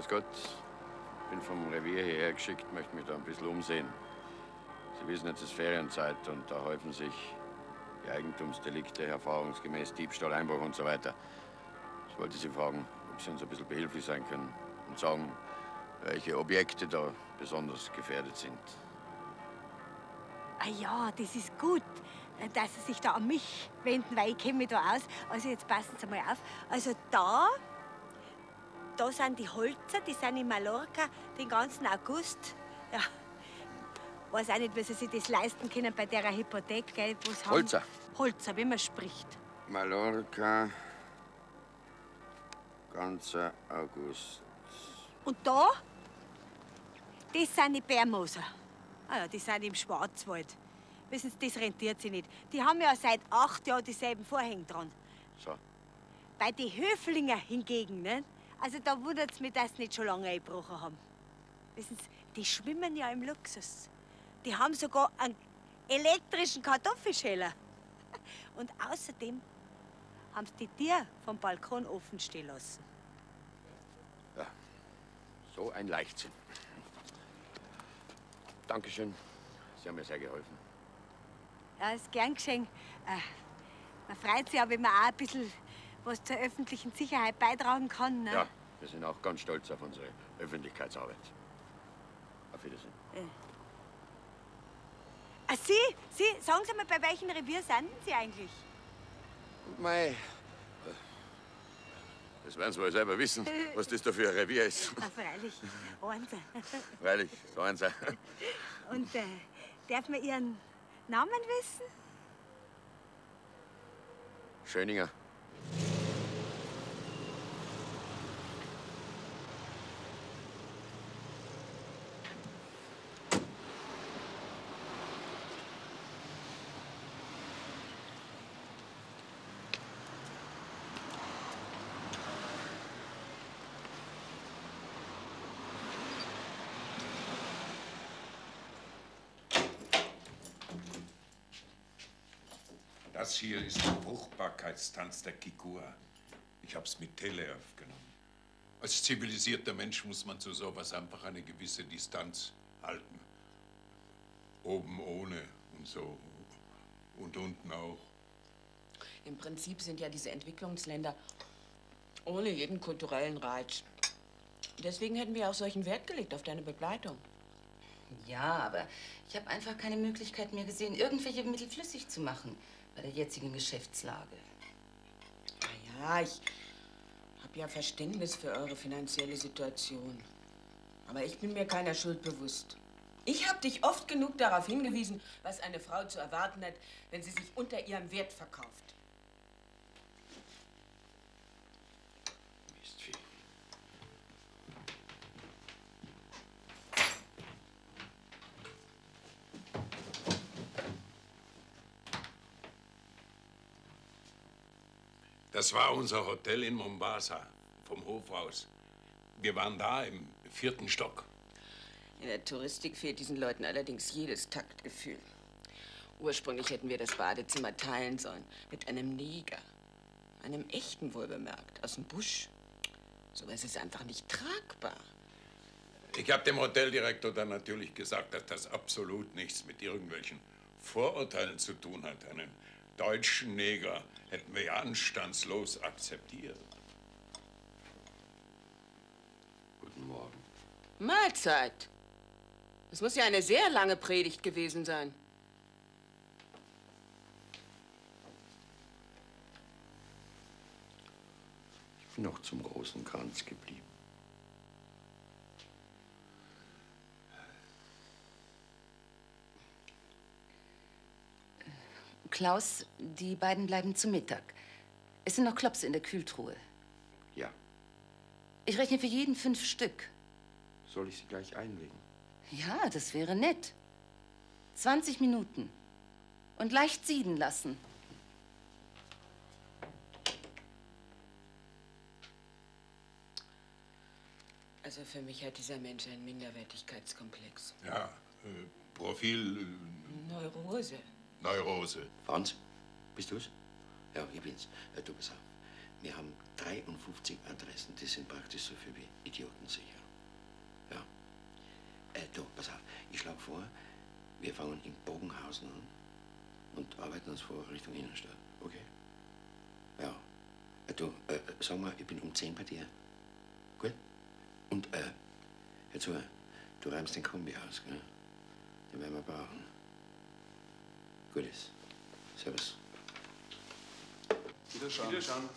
Grüß Gott. Bin vom Revier hierher geschickt, möchte mich da ein bisschen umsehen. Sie wissen, jetzt ist Ferienzeit und da häufen sich die Eigentumsdelikte, erfahrungsgemäß Diebstahl, Einbruch und so weiter. Ich wollte Sie fragen, ob Sie uns ein bisschen behilflich sein können und sagen, welche Objekte da besonders gefährdet sind. Ah ja, das ist gut, dass Sie sich da an mich wenden, weil ich kenne mich da aus. Also jetzt passen Sie mal auf. Also da, da sind die Holzer, die sind in Mallorca den ganzen August. Ja, weiß auch nicht, wie Sie sich das leisten können bei der Hypothek, gell, was haben. Holzer? Holzer, wie man spricht. Mallorca, ganzer August. Und da, das sind die Bärmoser. Ah ja, die sind im Schwarzwald. Wissen Sie, das rentiert sich nicht. Die haben ja seit acht Jahren dieselben Vorhänge dran. So. Bei den Höflinger hingegen, ne? Also da wundert es mich, dass sie nicht schon lange eingebrochen haben. Wissen Sie, die schwimmen ja im Luxus. Die haben sogar einen elektrischen Kartoffelschäler. Und außerdem haben sie die Tür vom Balkon offen stehen lassen. Ja, so ein Leichtsinn. Dankeschön. Sie haben mir sehr geholfen. Ja, ist gern geschehen. Äh, man freut sich wenn man auch ein bisschen was zur öffentlichen Sicherheit beitragen kann. Ne? Ja, wir sind auch ganz stolz auf unsere Öffentlichkeitsarbeit. Auf Wiedersehen. Äh. Ah, Sie, Sie, sagen Sie mal, bei welchem Revier sind Sie eigentlich? Mei. Das werden Sie wohl selber wissen, was das da für ein Revier ist. Ah, freilich. Eins. Freilich, so eins. Und äh, darf man Ihren Namen wissen? Schöninger. Das hier ist der Fruchtbarkeitstanz der Kikua. Ich hab's mit Tele aufgenommen. Als zivilisierter Mensch muss man zu sowas einfach eine gewisse Distanz halten. Oben ohne und so. Und unten auch. Im Prinzip sind ja diese Entwicklungsländer ohne jeden kulturellen Reiz. Deswegen hätten wir auch solchen Wert gelegt auf deine Begleitung. Ja, aber ich habe einfach keine Möglichkeit mehr gesehen, irgendwelche Mittel flüssig zu machen bei der jetzigen Geschäftslage. Na ja, ich habe ja Verständnis für eure finanzielle Situation. Aber ich bin mir keiner Schuld bewusst. Ich habe dich oft genug darauf hingewiesen, was eine Frau zu erwarten hat, wenn sie sich unter ihrem Wert verkauft. Das war unser Hotel in Mombasa, vom Hof aus. Wir waren da im vierten Stock. In der Touristik fehlt diesen Leuten allerdings jedes Taktgefühl. Ursprünglich hätten wir das Badezimmer teilen sollen mit einem Neger. Einem echten wohlbemerkt, aus dem Busch. Sowas ist einfach nicht tragbar. Ich habe dem Hoteldirektor dann natürlich gesagt, dass das absolut nichts mit irgendwelchen Vorurteilen zu tun hat. Einen deutschen Neger hätten wir ja anstandslos akzeptiert. Guten Morgen. Mahlzeit. Das muss ja eine sehr lange Predigt gewesen sein. Ich bin noch zum großen Kranz geblieben. Klaus, die beiden bleiben zu Mittag. Es sind noch Klopse in der Kühltruhe. Ja. Ich rechne für jeden fünf Stück. Soll ich sie gleich einlegen? Ja, das wäre nett. 20 Minuten. Und leicht sieden lassen. Also für mich hat dieser Mensch einen Minderwertigkeitskomplex. Ja, äh, Profil äh, Neurose. Neurose. Franz, bist du's? Ja, ich bin's. Äh, du pass auf. wir haben 53 Adressen. Das sind praktisch so viel wie Idioten sicher. Ja. Äh, du, pass auf. Ich schlage vor, wir fangen in Bogenhausen an und arbeiten uns vor Richtung Innenstadt. Okay? Ja. Äh, du, äh, sag mal, ich bin um 10 bei dir. Gut? Und, äh, hör zu, du räumst den Kombi aus, gell? Den werden wir brauchen. Gut ist. Servus. Wiederschauen. Wiederschauen.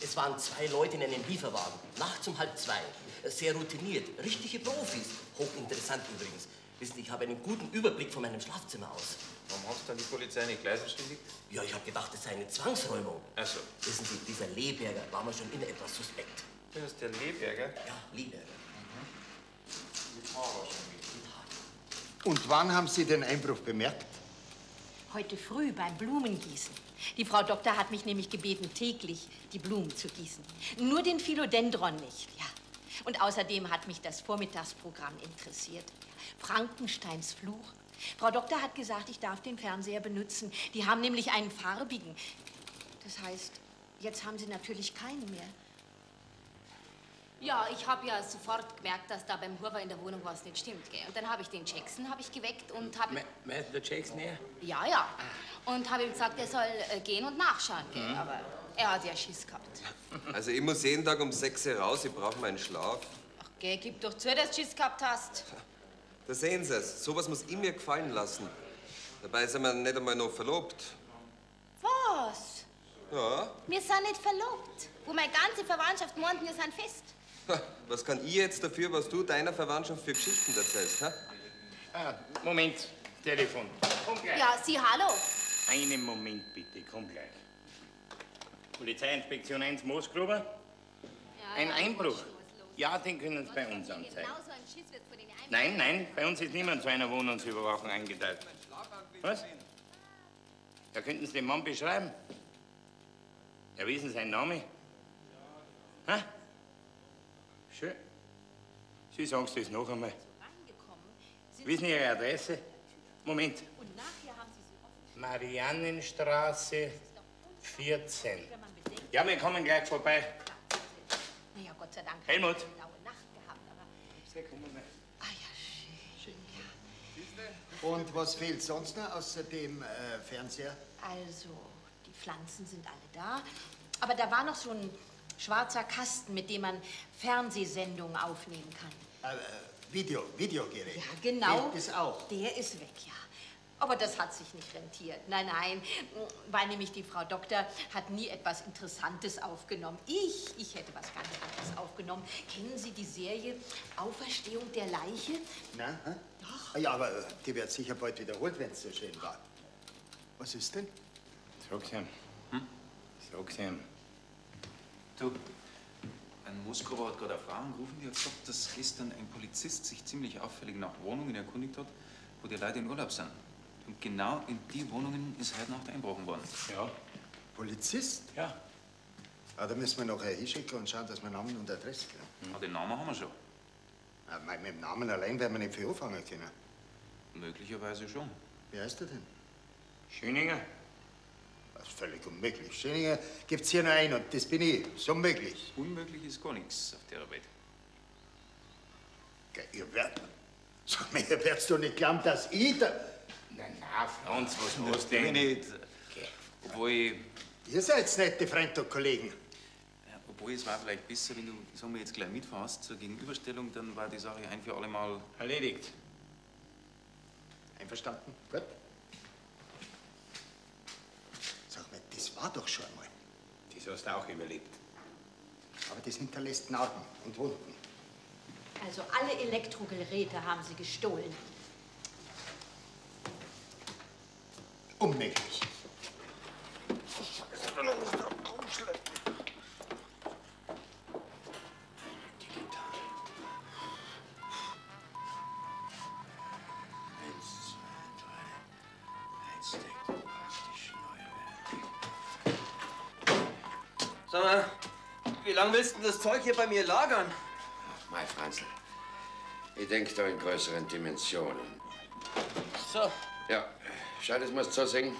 Es waren zwei Leute in einem Lieferwagen, nachts um halb zwei. Sehr routiniert, richtige Profis. Hochinteressant übrigens. Wissen Sie, ich habe einen guten Überblick von meinem Schlafzimmer aus. Warum hast du dann die Polizei nicht gleich bestätigt? Ja, ich habe gedacht, es sei eine Zwangsräumung. Ach so. Wissen Sie, dieser Leberger war mir schon immer etwas suspekt. Du bist der Leberger? Ja, Leberger. Die Frau war schon mit. Und wann haben Sie den Einbruch bemerkt? Heute früh beim Blumengießen. Die Frau Doktor hat mich nämlich gebeten, täglich die Blumen zu gießen. Nur den Philodendron nicht, ja. Und außerdem hat mich das Vormittagsprogramm interessiert. Frankensteins Fluch. Frau Doktor hat gesagt, ich darf den Fernseher benutzen. Die haben nämlich einen farbigen. Das heißt, jetzt haben sie natürlich keinen mehr. Ja, ich habe ja sofort gemerkt, dass da beim Hurver in der Wohnung was nicht stimmt. Gell? Und dann habe ich den Jackson habe ich geweckt und habe... Meinst du der Jackson her? Ja, ja. Und habe ihm gesagt, er soll äh, gehen und nachschauen. Gell? Mhm. Aber er hat ja Schiss gehabt. Also ich muss jeden Tag um 6 Uhr raus, ich brauche meinen Schlaf. Gell, gib doch zu, dass du Schiss gehabt hast. Da sehen Sie es, sowas muss ich mir gefallen lassen. Dabei sind wir nicht einmal noch verlobt. Was? Ja, Wir sind nicht verlobt. Wo meine ganze Verwandtschaft meint, wir sind fest. Ha, was kann ich jetzt dafür, was du deiner Verwandtschaft für Geschichten erzählst, ha? Ah, Moment, Telefon. Komm gleich. Ja, Sie, hallo. Einen Moment bitte, komm gleich. Polizeiinspektion 1 Moosgruber. Ein Einbruch. Ja, den können Sie bei uns anzeigen. Nein, nein, bei uns ist niemand zu einer Wohnungsüberwachung eingeteilt. Was? Da könnten Sie den Mann beschreiben. Ja, wie ist denn sein Name? Schön. Sie sagen es das noch einmal. Wie ist denn Ihre Adresse? Moment. Und nachher haben sie sie offen. Mariannenstraße 14. Ja, wir kommen gleich vorbei. Naja, Gott sei Dank. Helmut. Eine laue Nacht gehabt, aber. Ah ja, schön. Und was fehlt sonst noch außer dem äh, Fernseher? Also, die Pflanzen sind alle da. Aber da war noch so ein schwarzer Kasten, mit dem man Fernsehsendungen aufnehmen kann. Äh, äh, Video, Videogerät. Ja, genau. Fehlt das auch? Der ist weg, ja. Aber das hat sich nicht rentiert. Nein, nein, weil nämlich die Frau Doktor hat nie etwas Interessantes aufgenommen. Ich, ich hätte was ganz anderes aufgenommen. Kennen Sie die Serie Auferstehung der Leiche? Na, hä? Ah, Ja, aber äh, die wird sicher bald wiederholt, wenn es so schön war. Was ist denn? Sag's ihm. Hm? Sag's ihm. Du, ein Moskauer hat gerade eine Frau angerufen, die hat gesagt, dass gestern ein Polizist sich ziemlich auffällig nach Wohnungen erkundigt hat, wo die Leute in Urlaub sind. Und genau in die Wohnungen ist heute Nacht einbrochen worden. Ja. Polizist? Ja. Ah, da müssen wir nachher hinschicken und schauen, dass wir Namen und Adresse kriegen. Ja, den Namen haben wir schon. Ah, mit dem Namen allein werden wir nicht viel anfangen können. Möglicherweise schon. Wie heißt er denn? Schöninger. Das ist völlig unmöglich. Schöninger gibt's hier nur einen und das bin ich. So möglich. Unmöglich ist gar nichts auf der Welt. Gell, Ihr werdet... Sag mir, ihr werdet doch nicht glauben, dass ich da... Nein, na, Franz, was denn? ich nicht. Obwohl, ich- Ihr seid nette Freunde und Kollegen. ja, obwohl es war vielleicht besser, wenn du sagen wir, jetzt gleich mitfährst zur Gegenüberstellung, dann war die Sache ein für alle Mal erledigt. Einverstanden? Gut. War doch schon einmal. Das hast du auch überlebt. Aber das hinterlässt Narben und Wunden. Also alle Elektrogeräte haben sie gestohlen. Unmöglich. Lange willst du das Zeug hier bei mir lagern? Mai Franzl, ich denke da in größeren Dimensionen. So. Ja, schau, das musst du so sehen.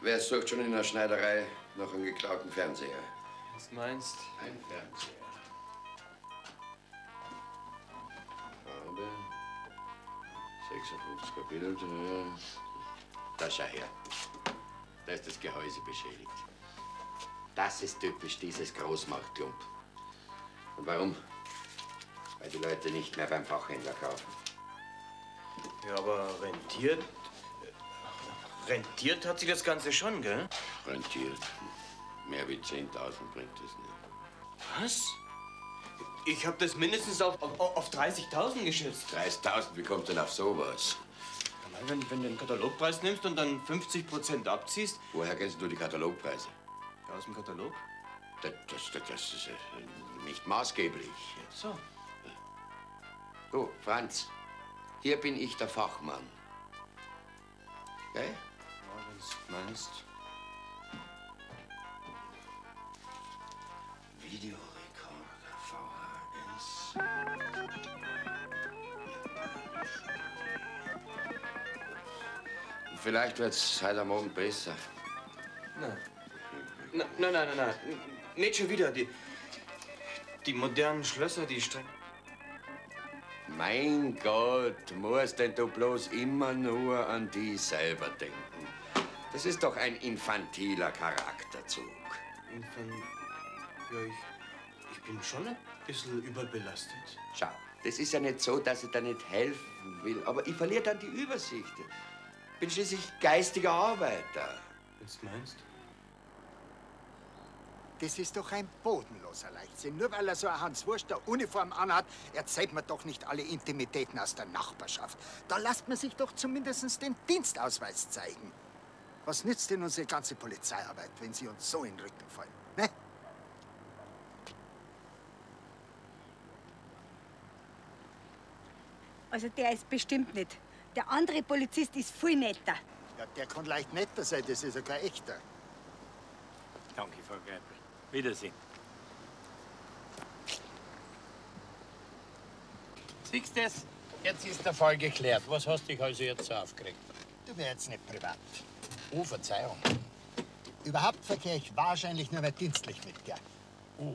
Wer sucht schon in der Schneiderei nach einem geklauten Fernseher? Was meinst? Ein Fernseher. Farbe. 56er Bild. ja. Da schau her. Da ist das Gehäuse beschädigt. Das ist typisch dieses Großmarktklump. Und warum? Weil die Leute nicht mehr beim Fachhändler kaufen. Ja, aber rentiert. Rentiert hat sich das Ganze schon, gell? Rentiert. Mehr wie 10.000 bringt es nicht. Was? Ich habe das mindestens auf, auf, auf 30.000 geschätzt. 30.000, wie kommt denn auf sowas? Ja, Wenn, wenn du den Katalogpreis nimmst und dann 50 Prozent abziehst. Woher kennst du die Katalogpreise? Aus dem Katalog. Das, das, das, das ist äh, nicht maßgeblich. So. Du, Franz, hier bin ich der Fachmann. Gell? Ja, wenn du meinst. Videorekorder, VHS. Vielleicht wird's heute Morgen besser. Nein. Nein, nein, nein, nein. Nicht schon wieder. Die, die modernen Schlösser, die streng. Mein Gott, musst denn du bloß immer nur an die selber denken? Das ist doch ein infantiler Charakterzug. Infan ja, ich, ich bin schon ein bisschen überbelastet. Schau, das ist ja nicht so, dass ich da nicht helfen will, aber ich verliere dann die Übersicht. Bin schließlich geistiger Arbeiter. Jetzt meinst Das ist doch ein bodenloser Leichtsinn. Nur weil er so eine Hans Wurster Uniform anhat, erzählt man doch nicht alle Intimitäten aus der Nachbarschaft. Da lasst man sich doch zumindest den Dienstausweis zeigen. Was nützt denn unsere ganze Polizeiarbeit, wenn sie uns so in den Rücken fallen? Ne? Also der ist bestimmt nicht. Der andere Polizist ist viel netter. Ja, der kann leicht netter sein, das ist ja kein echter. Danke, Frau Greipel. Wiedersehen. Siehst du das? Jetzt ist der Fall geklärt. Was hast dich also jetzt so aufgeregt? Du wär jetzt nicht privat. Oh, Verzeihung. Überhaupt verkehre ich wahrscheinlich nur mehr dienstlich mit dir. Oh.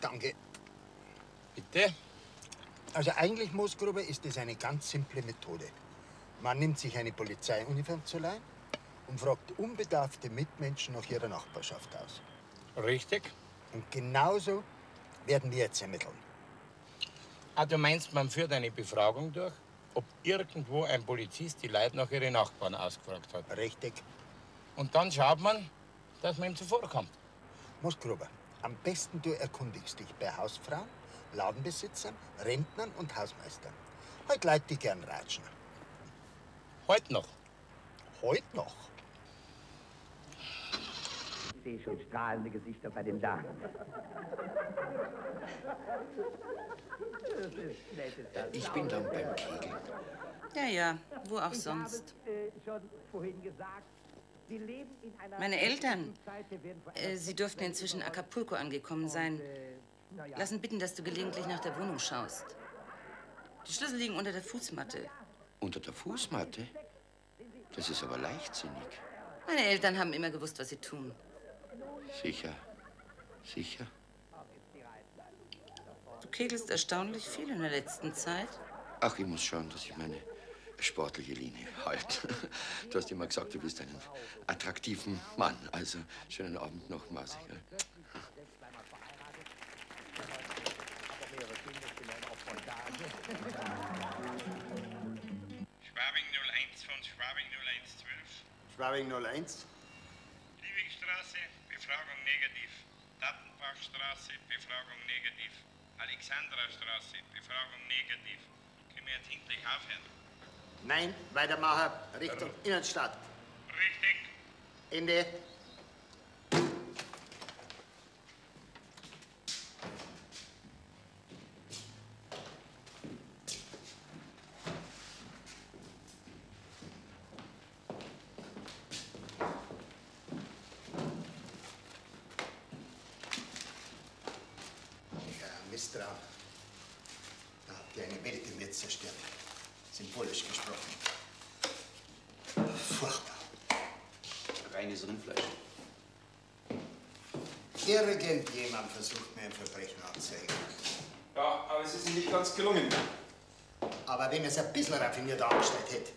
Danke. Bitte? Also eigentlich, Moosgruber, ist es eine ganz simple Methode. Man nimmt sich eine Polizeiuniform zu leihen und fragt unbedarfte Mitmenschen nach ihrer Nachbarschaft aus. Richtig. Und genauso werden wir jetzt ermitteln. Ah, du meinst, man führt eine Befragung durch, ob irgendwo ein Polizist die Leute nach ihren Nachbarn ausgefragt hat. Richtig. Und dann schaut man, dass man ihm zuvorkommt. Moosgruber, am besten du erkundigst dich bei Hausfrauen, Ladenbesitzern, Rentnern und Hausmeistern. Heute Leute, die gern ratschen. Heute noch? Heute noch? Ich sehe schon strahlende Gesichter bei den Damen. Ich bin dann beim Kegeln. Ja, ja, wo auch sonst. Meine Eltern, äh, sie dürften inzwischen Acapulco angekommen sein. Lassen bitten, dass du gelegentlich nach der Wohnung schaust. Die Schlüssel liegen unter der Fußmatte. Unter der Fußmatte? Das ist aber leichtsinnig. Meine Eltern haben immer gewusst, was sie tun. Sicher. Sicher. Du kegelst erstaunlich viel in der letzten Zeit. Ach, ich muss schauen, dass ich meine sportliche Linie halte. Du hast immer gesagt, du bist einen attraktiven Mann. Also, schönen Abend noch, Masi. 01 von Schwabing 0112. Schwabing 01. Liebigstraße, Befragung negativ. Dattenbachstraße, Befragung negativ. Alexandrastraße, Befragung negativ. Können wir jetzt endlich aufhören? Nein, weitermachen, Richtung Innenstadt. Richtig. Ende. Herr Mistra, da habt ihr eine Welt im Netz zerstört. Symbolisch gesprochen. Furchtbar. Reines Rindfleisch. Irgendjemand versucht mir ein Verbrechen anzuzeigen. Ja, aber es ist Ihnen nicht ganz gelungen. Aber wenn es ein bisschen raffinierter angestellt hätte,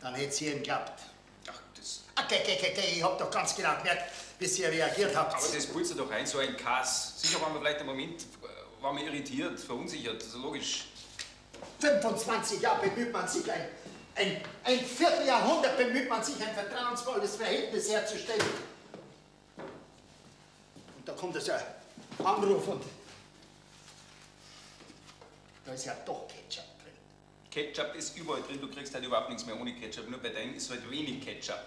dann hätte es jedem geklappt. Ach, das. Okay, okay, okay, okay, ich hab doch ganz genau gemerkt, bis ihr reagiert habt. Aber das pulst doch ein, so ein Kass. Sicher waren wir vielleicht im Moment waren wir irritiert, verunsichert, das ist logisch. 25 Jahre bemüht man sich, ein, ein, ein Vierteljahrhundert bemüht man sich, ein vertrauensvolles Verhältnis herzustellen. Und da kommt es ein Anruf und da ist ja doch Ketchup drin. Ketchup ist überall drin, du kriegst halt überhaupt nichts mehr ohne Ketchup. Nur bei deinem ist halt wenig Ketchup.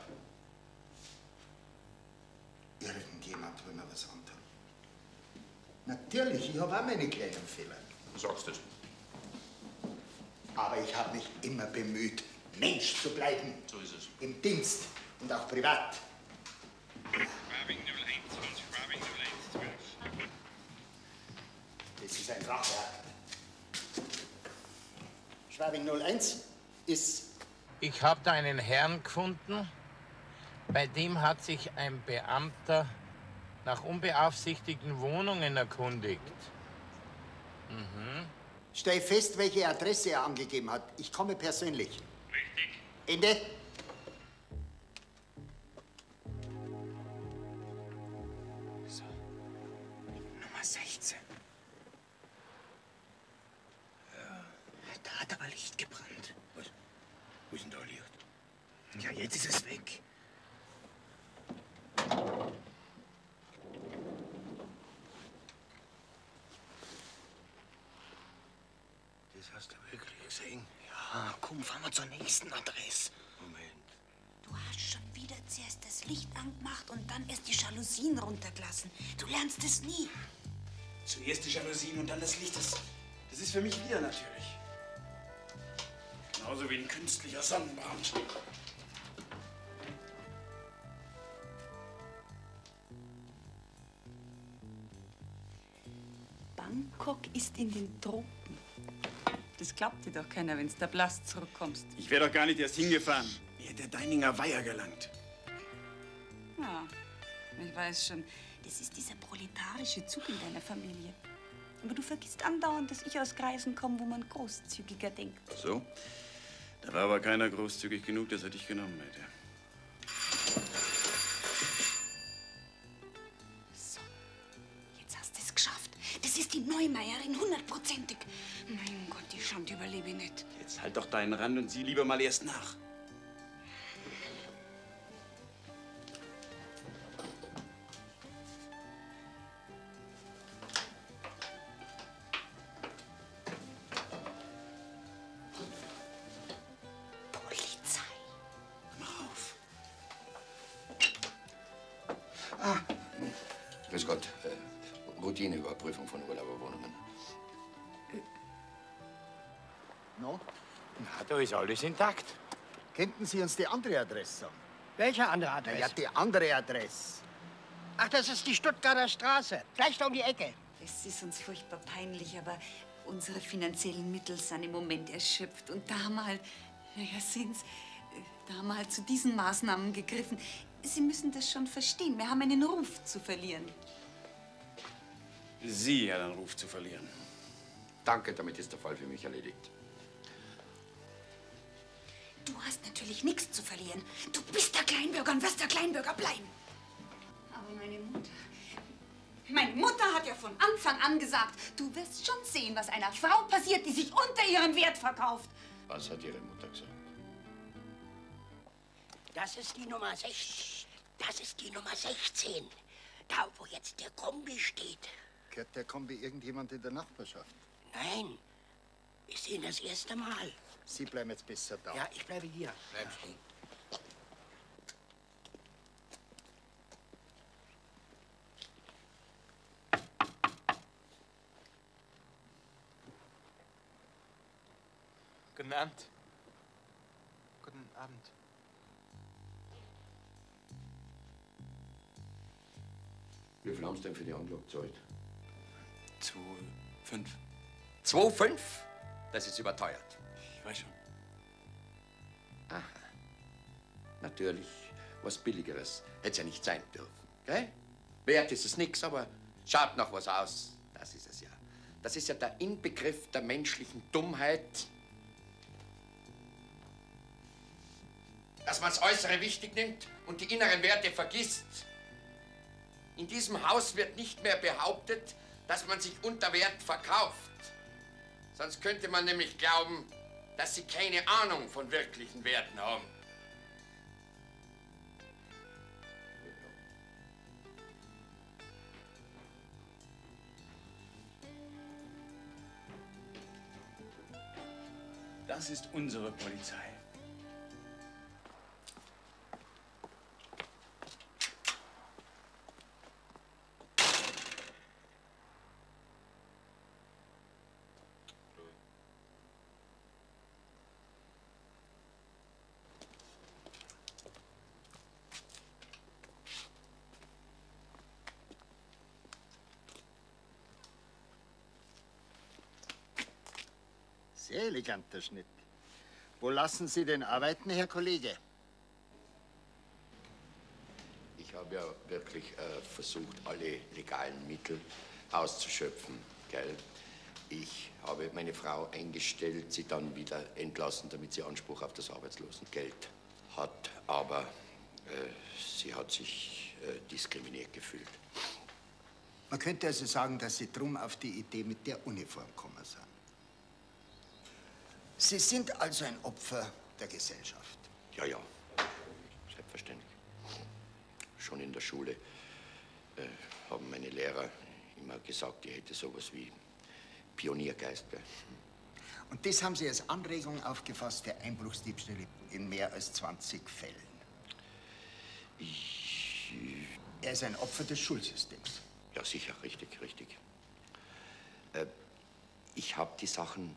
Irgendjemand will mir was antun. Natürlich, ich habe auch meine kleinen Fehler. Du sagst es. Aber ich habe mich immer bemüht, Mensch zu bleiben. So ist es. Im Dienst und auch privat. Das ist ein Racheakt. Schwabing 01 ist Ich habe da einen Herrn gefunden, bei dem hat sich ein Beamter nach unbeaufsichtigten Wohnungen erkundigt. Mhm. Stell fest, welche Adresse er angegeben hat. Ich komme persönlich. Ende. So. Nummer 16. Ja. Da hat aber Licht gebrannt. Was? Wo ist denn da Licht? Ja, jetzt ist es weg. Das hast du wirklich gesehen? Ja, komm, fahren wir zur nächsten Adresse. Moment. Du hast schon wieder zuerst das Licht angemacht und dann erst die Jalousien runtergelassen. Du lernst es nie. Zuerst die Jalousien und dann das Licht. Das, das ist für mich wir natürlich. Genauso wie ein künstlicher Sonnenbrand. Bangkok ist in den Tropen. Das glaubt dir doch keiner, wenn du da blass zurückkommst. Ich wäre doch gar nicht erst hingefahren. Mir hätte der Deininger Weiher gelangt. Ja, ich weiß schon. Das ist dieser proletarische Zug in deiner Familie. Aber du vergisst andauernd, dass ich aus Kreisen komme, wo man großzügiger denkt. Ach so? Da war aber keiner großzügig genug, dass er dich genommen hätte. Deinen Rand und sieh lieber mal erst nach. Polizei. Mach auf. Grüß Gott. Äh, Routineüberprüfung von Urlauberwohnungen. Da ist alles intakt. Könnten Sie uns die andere Adresse sagen? Welche andere Adresse? Ja, die andere Adresse. Ach, das ist die Stuttgarter Straße. Gleich da um die Ecke. Es ist uns furchtbar peinlich, aber unsere finanziellen Mittel sind im Moment erschöpft. Und da haben wir halt, naja, äh, da haben wir halt zu diesen Maßnahmen gegriffen. Sie müssen das schon verstehen. Wir haben einen Ruf zu verlieren. Sie hat einen Ruf zu verlieren. Danke, damit ist der Fall für mich erledigt. Du hast natürlich nichts zu verlieren. Du bist der Kleinbürger und wirst der Kleinbürger bleiben. Aber meine Mutter. Meine Mutter hat ja von Anfang an gesagt, du wirst schon sehen, was einer Frau passiert, die sich unter ihren Wert verkauft. Was hat Ihre Mutter gesagt? Das ist die Nummer 6. Das ist die Nummer 16. Da, wo jetzt der Kombi steht. Gehört der Kombi irgendjemand in der Nachbarschaft? Nein, wir sehen das erste Mal. Sie bleiben jetzt besser da. Ja, ich bleibe hier. Bleib stehen. Guten Abend. Guten Abend. Wie viel haben Sie denn für die Anlage gezahlt? Zwei, fünf. 2,5? Das ist überteuert. Ich weiß schon. Aha. Natürlich, was Billigeres hätte ja nicht sein dürfen. Gell? Wert ist es nix, aber schaut noch was aus. Das ist es ja. Das ist ja der Inbegriff der menschlichen Dummheit. Dass man das Äußere wichtig nimmt und die inneren Werte vergisst. In diesem Haus wird nicht mehr behauptet, dass man sich unter Wert verkauft. Sonst könnte man nämlich glauben, dass sie keine Ahnung von wirklichen Werten haben. Das ist unsere Polizei. Sehr eleganter Schnitt. Wo lassen Sie denn arbeiten, Herr Kollege? Ich habe ja wirklich äh, versucht, alle legalen Mittel auszuschöpfen, gell? Ich habe meine Frau eingestellt, sie dann wieder entlassen, damit sie Anspruch auf das Arbeitslosengeld hat. Aber äh, sie hat sich äh, diskriminiert gefühlt. Man könnte also sagen, dass Sie drum auf die Idee mit der Uniform gekommen sind. Sie sind also ein Opfer der Gesellschaft. Ja, ja, selbstverständlich. Schon in der Schule äh, haben meine Lehrer immer gesagt, ich hätte sowas wie Pioniergeist. Gell? Und das haben Sie als Anregung aufgefasst für Einbruchsdiebstähle in mehr als 20 Fällen. Ich. Er ist ein Opfer des Schulsystems. Ja, sicher, richtig, richtig. Äh, ich habe die Sachen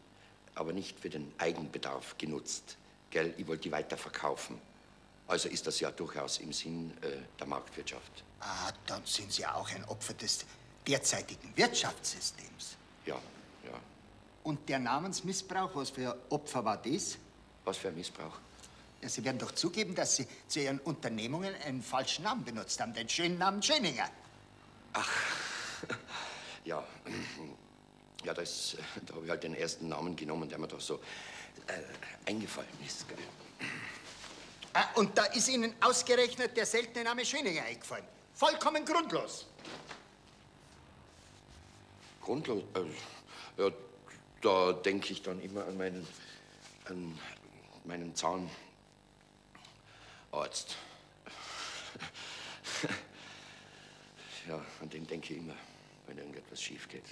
aber nicht für den Eigenbedarf genutzt. Gell, ich wollte die weiterverkaufen. Also ist das ja durchaus im Sinn äh, der Marktwirtschaft. Ah, dann sind Sie auch ein Opfer des derzeitigen Wirtschaftssystems. Ja, ja. Und der Namensmissbrauch, was für Opfer war das? Was für ein Missbrauch? Ja, Sie werden doch zugeben, dass Sie zu Ihren Unternehmungen einen falschen Namen benutzt haben, den schönen Namen Schöninger. Ja, ja das, da habe ich halt den ersten Namen genommen, der mir doch so äh, eingefallen ist. Gell? Ah, und da ist Ihnen ausgerechnet der seltene Name Schöninger eingefallen. Vollkommen grundlos. Grundlos? Äh, ja, da denke ich dann immer an meinen, an meinen Zahnarzt. Ja, an den denke ich immer, wenn irgendetwas schief geht.